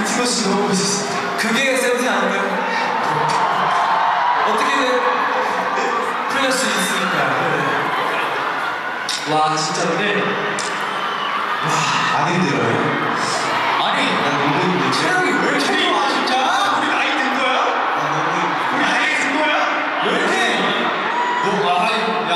이 디너스 너무 멋있었습니다. 그게 세븐틴 아닌가요? 어떻게든 풀릴 수 있으니까 와, 진짜 오늘 안 힘들어요? 아니 난 너무 힘들지 체력이 왜 이렇게 좋아 진짜 우리 나이 든 거야? 아 너무 우리 나이 든 거야? 왜 이렇게 너 아니 야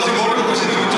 私が悪いしてる。